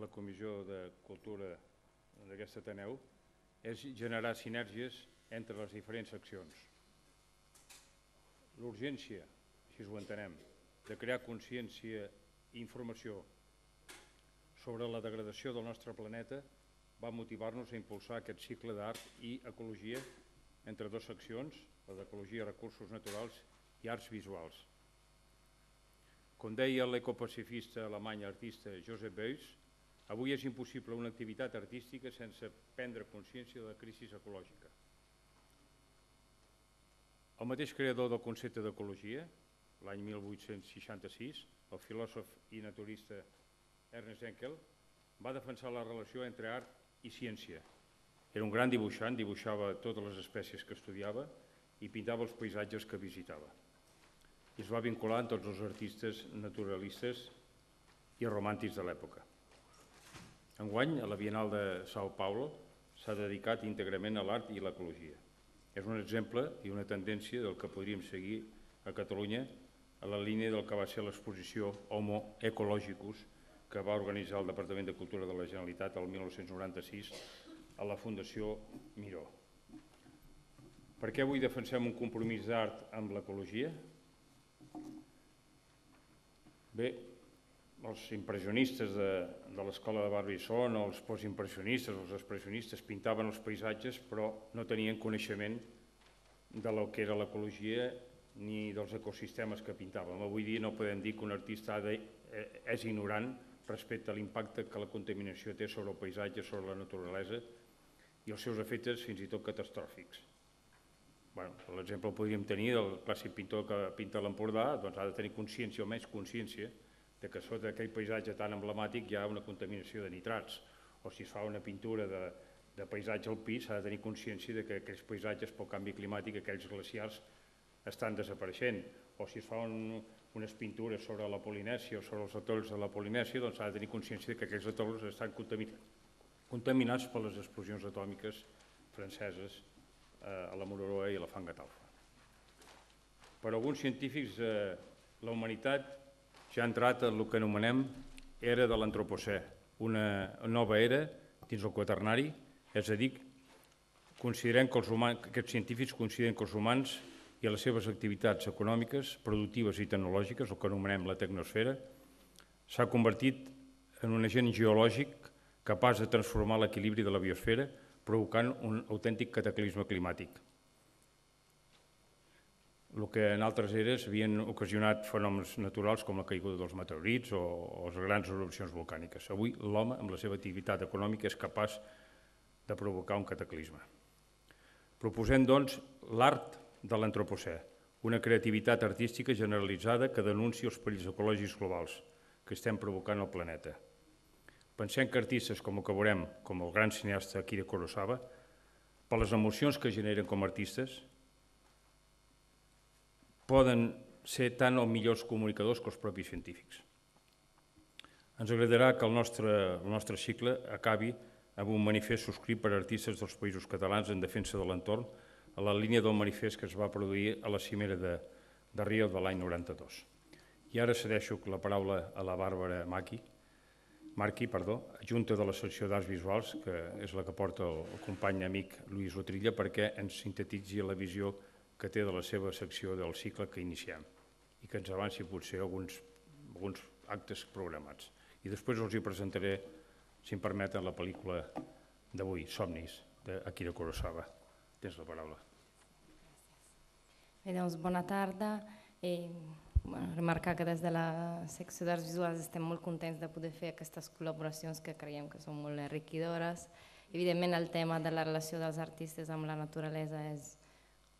la Comissió de Cultura d'aquest Ateneu és generar sinergies entre les diferents accions. L'urgència, si ho entenem, de crear consciència i informació sobre la degradació del nostre planeta va motivar-nos a impulsar aquest cicle d'art i ecologia entre dues seccions, la d'ecologia recursos naturals i arts visuals. Com deia l'ecopacifista alemany artista Josep Beuys, avui és impossible una activitat artística sense prendre consciència de la crisi ecològica. El mateix creador del concepte d'ecologia, l'any 1866, el filòsof i naturista Ernest Enkel, va defensar la relació entre art i ciència. Era un gran dibuixant, dibuixava totes les espècies que estudiava i pintava els paisatges que visitava. I es va vincular amb tots els artistes naturalistes i romàntics de l'època. Enguany, a la Bienal de Sao Paulo, s'ha dedicat íntegrament a l'art i l'ecologia. És un exemple i una tendència del que podríem seguir a Catalunya a la línia del que va ser l'exposició Homo Ecologicus que va organitzar el Departament de Cultura de la Generalitat el 1996 a la Fundació Miró. Per què avui defensem un compromís d'art amb l'ecologia? Bé, els impressionistes de, de l'escola de Barbizon els postimpressionistes, els expressionistes pintaven els paisatges però no tenien coneixement de lo que era l'ecologia ni dels ecosistemes que pintàvem. Avui dia no podem dir que un artista de, eh, és ignorant respecte a l'impacte que la contaminació té sobre el paisatge, sobre la naturalesa i els seus efectes fins i tot catastròfics. Bueno, L'exemple el podríem tenir del clàssic pintor que pinta l'Empordà, doncs ha de tenir consciència o més consciència de que sota aquell paisatge tan emblemàtic hi ha una contaminació de nitrats, o si es fa una pintura de, de paisatge alpí s'ha de tenir consciència de que aquells paisatges pel canvi climàtic, aquells glaciars, estan desapareixent, o si es fa un, unes pintures sobre la Polinèsia o sobre els atols de la Polinèsia, doncs s'ha de tenir consciència que aquells atols estan contaminats per les explosions atòmiques franceses eh, a la Mororoa i a la Fangatalfa. Per alguns científics, eh, la humanitat ja ha entrat en el que anomenem era de l'antropocè, una nova era dins el quaternari, és a dir, considerem que els humans, que aquests científics consideren que els humans i les seves activitats econòmiques, productives i tecnològiques, el que anomenem la tecnosfera, s'ha convertit en un agent geològic capaç de transformar l'equilibri de la biosfera, provocant un autèntic cataclisme climàtic. El que en altres eres havien ocasionat fenòmens naturals com la caiguda dels meteorits o, o les grans erupcions volcàniques. Avui l'home, amb la seva activitat econòmica, és capaç de provocar un cataclisme. Proposem, doncs, l'art de l'antropocè, una creativitat artística generalitzada que denuncia els perills ecològics globals que estem provocant al planeta. Pensem que artistes com el que veurem, com el gran cineasta Akira Kurosawa, per les emocions que generen com a artistes, poden ser tan o millors comunicadors que els propis científics. Ens agradarà que el nostre, el nostre cicle acabi amb un manifest subscrit per artistes dels països catalans en defensa de l'entorn a la línia del manifest que es va produir a la cimera de, de Rio de l'any 92. I ara cedeixo la paraula a la Bàrbara Maki, Marqui, perdó, adjunta de la secció d'Arts Visuals, que és la que porta el company amic Lluís Otrilla, perquè ens sintetitzi la visió que té de la seva secció del cicle que iniciem i que ens avanci potser alguns, alguns actes programats. I després els hi presentaré, si em permeten, la pel·lícula d'avui, Somnis, d'Akira Kurosawa. Tens la paraula. Bé, doncs, bona tarda. Eh, bueno, remarcar que des de la secció d'Arts Visuals estem molt contents de poder fer aquestes col·laboracions que creiem que són molt enriquidores. Evidentment el tema de la relació dels artistes amb la naturalesa és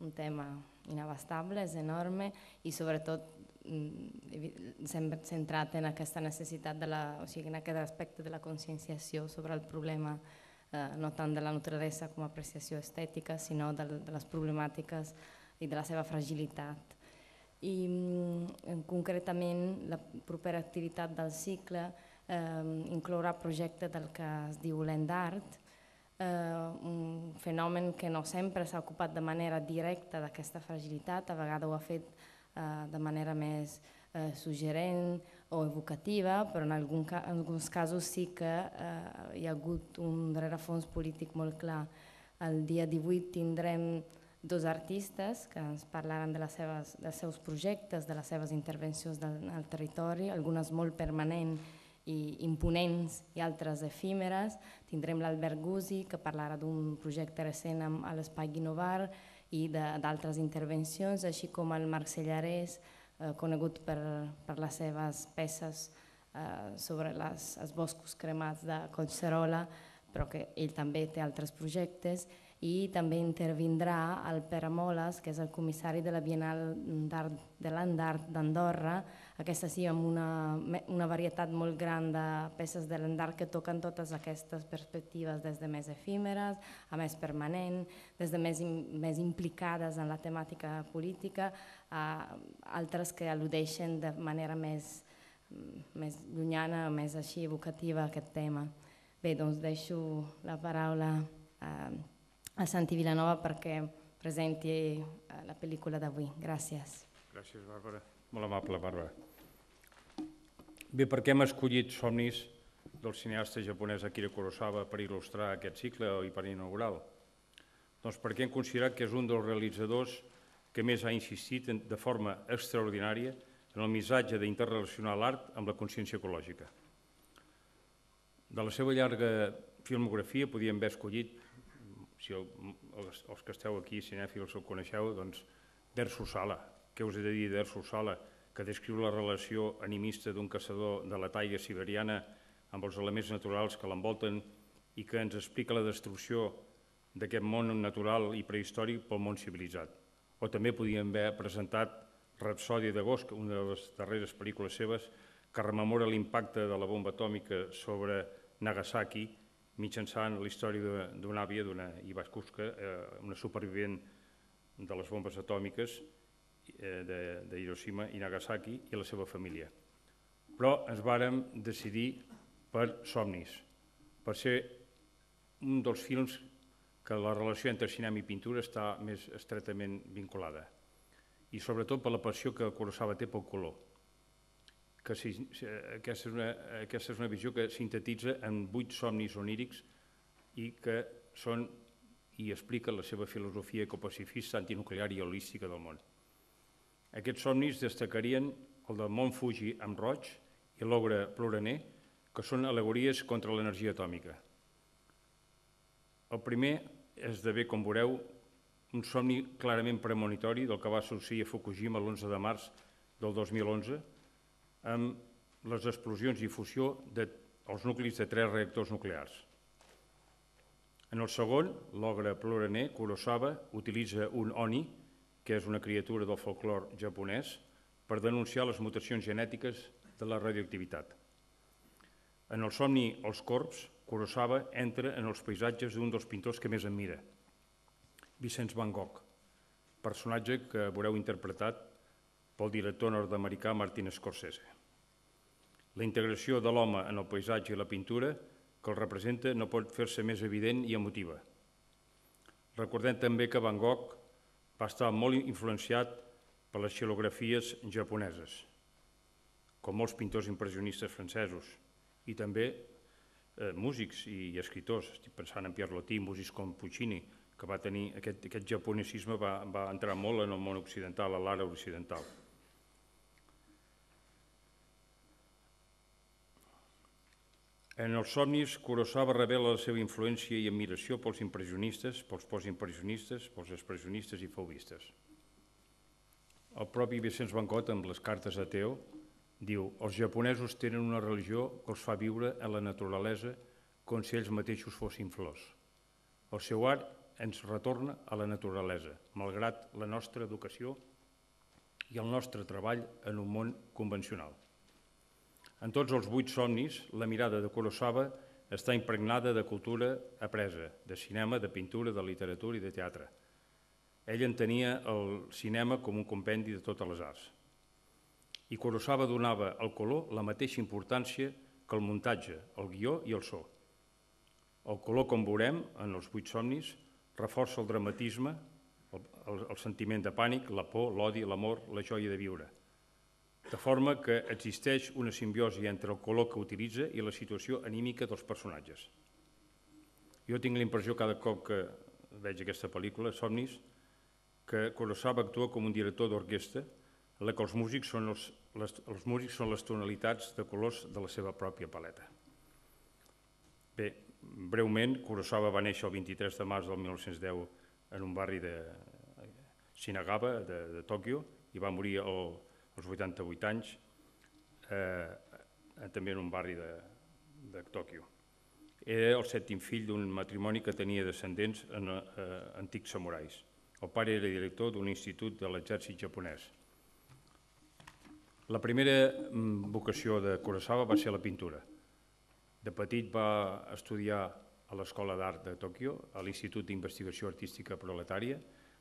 un tema inabastable, és enorme i sobretot mm, centrat en aquesta necessitat, de la, o sigui, en aquest aspecte de la conscienciació sobre el problema eh, no tant de la naturalesa com a apreciació estètica, sinó de, de les problemàtiques i de la seva fragilitat. I mm, concretament la propera activitat del cicle eh, inclourà projecte del que es diu l'Endart, eh, un fenomen que no sempre s'ha ocupat de manera directa d'aquesta fragilitat, a vegades ho ha fet eh, de manera més eh, suggerent o evocativa, però en, algun, en alguns casos sí que eh, hi ha hagut un rerefons polític molt clar. El dia 18 tindrem dos artistes que ens parlaran de les seves, dels seus projectes, de les seves intervencions del, al territori, algunes molt permanents i imponents i altres efímeres. Tindrem l'Albert Gusi, que parlarà d'un projecte recent a l'Espai Guinovar i d'altres intervencions, així com el Marc Sellarès, eh, conegut per, per les seves peces eh, sobre les, els boscos cremats de Collserola, però que ell també té altres projectes, i també intervindrà el Pere Moles, que és el comissari de la Bienal de l'Andart d'Andorra, aquesta sí amb una, una varietat molt gran de peces de l'Andart que toquen totes aquestes perspectives, des de més efímeres a més permanent, des de més, més implicades en la temàtica política, a altres que al·ludeixen de manera més, més llunyana, més així evocativa aquest tema. Bé, doncs deixo la paraula a a Santi Vilanova perquè presenti eh, la pel·lícula d'avui. Gràcies. Gràcies, Bàrbara. Molt amable, Bàrbara. Bé, per què hem escollit Somnis del cineasta japonès Akira Kurosawa per il·lustrar aquest cicle i per inaugurar Doncs perquè hem considerat que és un dels realitzadors que més ha insistit de forma extraordinària en el missatge d'interrelacionar l'art amb la consciència ecològica. De la seva llarga filmografia podíem haver escollit si el, els, els que esteu aquí, cinèfils, el coneixeu, doncs Dersu Sala. Què us he de dir d'Ersu Sala? Que descriu la relació animista d'un caçador de la taiga siberiana amb els elements naturals que l'envolten i que ens explica la destrucció d'aquest món natural i prehistòric pel món civilitzat. O també podíem haver presentat Rapsòdia d'agost, una de les darreres pel·lícules seves, que rememora l'impacte de la bomba atòmica sobre Nagasaki mitjançant la història d'una àvia, d'una Ivaskowska, eh, una supervivent de les bombes atòmiques eh, de, de Hiroshima i Nagasaki i la seva família. Però ens vàrem decidir per Somnis, per ser un dels films que la relació entre cinema i pintura està més estretament vinculada i sobretot per la passió que Kurosawa té pel color que si, aquesta, és una, aquesta és una visió que sintetitza en vuit somnis onírics i que són i explica la seva filosofia ecopacifista, antinuclear i holística del món. Aquests somnis destacarien el del món Fuji amb roig i l'ogre ploraner, que són alegories contra l'energia atòmica. El primer esdevé, com veureu, un somni clarament premonitori del que va succeir a Fukushima l'11 de març del 2011, amb les explosions i fusió dels nuclis de tres reactors nuclears. En el segon, l'ogre ploraner, Kurosawa, utilitza un oni, que és una criatura del folclor japonès, per denunciar les mutacions genètiques de la radioactivitat. En el somni Els Corps, Kurosawa entra en els paisatges d'un dels pintors que més admira, Vicenç Van Gogh, personatge que veureu interpretat pel director nord-americà Martin Scorsese. La integració de l'home en el paisatge i la pintura que el representa no pot fer-se més evident i emotiva. Recordem també que Van Gogh va estar molt influenciat per les xilografies japoneses, com molts pintors impressionistes francesos, i també eh, músics i escriptors. Estic pensant en Pierre Loti, músics com Puccini, que va tenir aquest, aquest japonesisme va, va entrar molt en el món occidental, a l'ara occidental. En els somnis, Kurosawa revela la seva influència i admiració pels impressionistes, pels postimpressionistes, pels expressionistes i fauvistes. El propi Vicenç Van Gogh, amb les cartes a Teo, diu els japonesos tenen una religió que els fa viure en la naturalesa com si ells mateixos fossin flors. El seu art ens retorna a la naturalesa, malgrat la nostra educació i el nostre treball en un món convencional. En tots els vuit somnis, la mirada de Kurosawa està impregnada de cultura apresa, de cinema, de pintura, de literatura i de teatre. Ell entenia el cinema com un compendi de totes les arts. I Kurosawa donava al color la mateixa importància que el muntatge, el guió i el so. El color, com veurem en els vuit somnis, reforça el dramatisme, el, el, el sentiment de pànic, la por, l'odi, l'amor, la joia de viure – de forma que existeix una simbiosi entre el color que utilitza i la situació anímica dels personatges. Jo tinc la impressió cada cop que veig aquesta pel·lícula, Somnis, que Kurosawa actua com un director d'orquestra en la que els músics, són els, les, els músics són les tonalitats de colors de la seva pròpia paleta. Bé, breument, Kurosawa va néixer el 23 de març del 1910 en un barri de Shinagawa, de, de Tòquio, i va morir el, als 88 anys, eh, també en un barri de, de Tòquio. Era el sèptim fill d'un matrimoni que tenia descendents en eh, antics samurais. El pare era director d'un institut de l'exèrcit japonès. La primera mm, vocació de Kurosawa va ser la pintura. De petit va estudiar a l'Escola d'Art de Tòquio, a l'Institut d'Investigació Artística Proletària,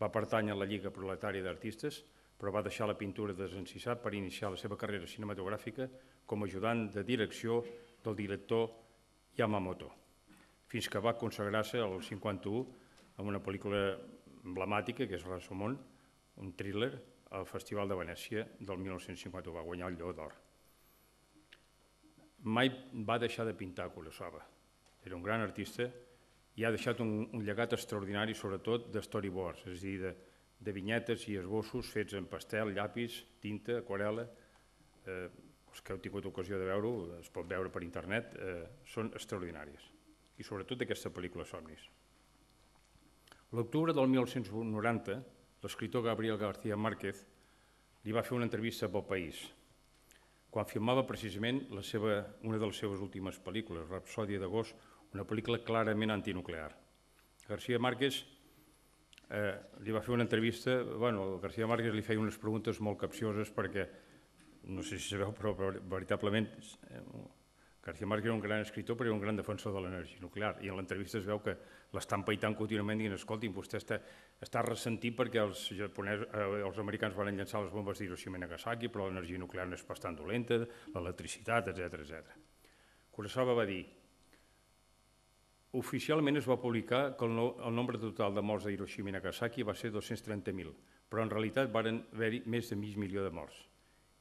va pertànyer a la Lliga Proletària d'Artistes, però va deixar la pintura desencisat per iniciar la seva carrera cinematogràfica com a ajudant de direcció del director Yamamoto, fins que va consagrar-se al 51 amb una pel·lícula emblemàtica, que és Rasomon, un thriller, al Festival de Venècia del 1950, va guanyar el Lleó d'Or. Mai va deixar de pintar Kurosawa. Era un gran artista i ha deixat un, un llegat extraordinari, sobretot de storyboards, és a dir, de, de vinyetes i esbossos fets en pastel, llapis, tinta, aquarela. Eh, els que heu tingut ocasió de veure-ho, es pot veure per internet, eh, són extraordinàries. I sobretot aquesta pel·lícula Somnis. L'octubre del 1990, l'escriptor Gabriel García Márquez li va fer una entrevista pel País, quan filmava precisament la seva, una de les seves últimes pel·lícules, Rapsòdia d'agost, una pel·lícula clarament antinuclear. García Márquez eh, li va fer una entrevista, bueno, García Márquez li feia unes preguntes molt capcioses perquè, no sé si sabeu, però veritablement eh, García Márquez era un gran escriptor però era un gran defensor de l'energia nuclear i en l'entrevista es veu que l'estan paitant contínuament dient escolti'm, vostè està, està ressentit perquè els, japonès, eh, els americans van llançar les bombes d'Hiroshima i Nagasaki però l'energia nuclear no és bastant dolenta, l'electricitat, etc etc. Kurosawa va dir Oficialment es va publicar que el, no, el nombre total de morts a Hiroshima i Nagasaki va ser 230.000, però en realitat varen haver-hi més de mig milió de morts.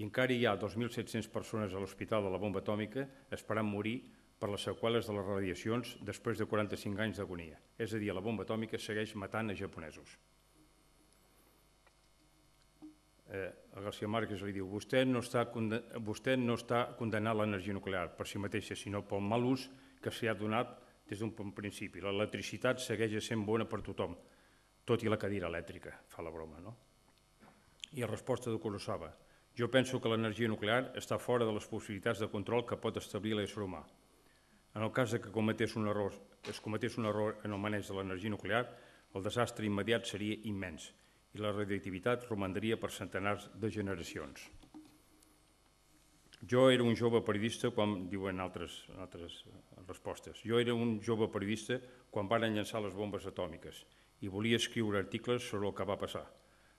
I encara hi ha 2.700 persones a l'Hospital de la Bomba Atòmica esperant morir per les seqüeles de les radiacions després de 45 anys d'agonia. És a dir, la bomba atòmica segueix matant a japonesos. Eh, a García Márquez li diu vostè no està, vostè no està condemnant l'energia nuclear per si mateixa, sinó pel mal ús que s'hi ha donat des d'un bon principi. L'electricitat segueix sent bona per tothom, tot i la cadira elèctrica, fa la broma, no? I a resposta de Kurosawa, jo penso que l'energia nuclear està fora de les possibilitats de control que pot establir l'ésser humà. En el cas de que cometés un error, es cometés un error en el maneig de l'energia nuclear, el desastre immediat seria immens i la radioactivitat romandria per centenars de generacions. Jo era un jove periodista, quan diuen altres, altres respostes, jo era un jove periodista quan van llançar les bombes atòmiques i volia escriure articles sobre el que va passar,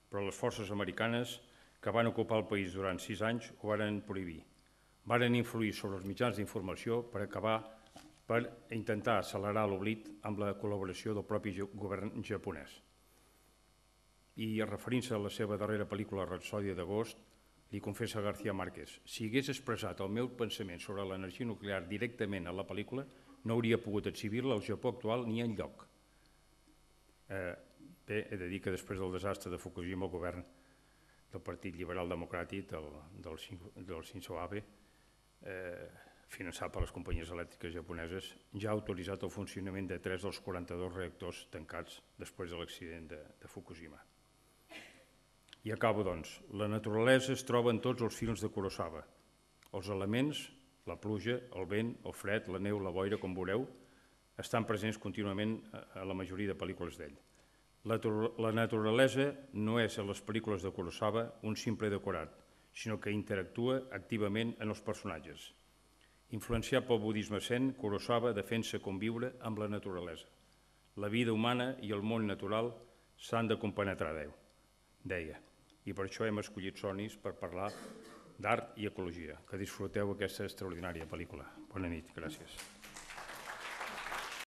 però les forces americanes que van ocupar el país durant sis anys ho varen prohibir. Varen influir sobre els mitjans d'informació per acabar per intentar accelerar l'oblit amb la col·laboració del propi govern japonès. I referint-se a la seva darrera pel·lícula Rapsòdia d'agost, li confessa García Márquez, si hagués expressat el meu pensament sobre l'energia nuclear directament a la pel·lícula, no hauria pogut exhibir-la al Japó actual ni en lloc. Eh, bé, he de dir que després del desastre de Fukushima, el govern del Partit Liberal Democràtic, del, del, Shinzo Abe, eh, finançat per les companyies elèctriques japoneses, ja ha autoritzat el funcionament de 3 dels 42 reactors tancats després de l'accident de, de Fukushima. I acabo, doncs. La naturalesa es troba en tots els films de Kurosawa. Els elements, la pluja, el vent, el fred, la neu, la boira, com veureu, estan presents contínuament a la majoria de pel·lícules d'ell. La, naturalesa no és a les pel·lícules de Kurosawa un simple decorat, sinó que interactua activament en els personatges. Influenciat pel budisme zen, Kurosawa defensa conviure amb la naturalesa. La vida humana i el món natural s'han de compenetrar, deia i per això hem escollit Sonis per parlar d'art i ecologia. Que disfruteu aquesta extraordinària pel·lícula. Bona nit, gràcies.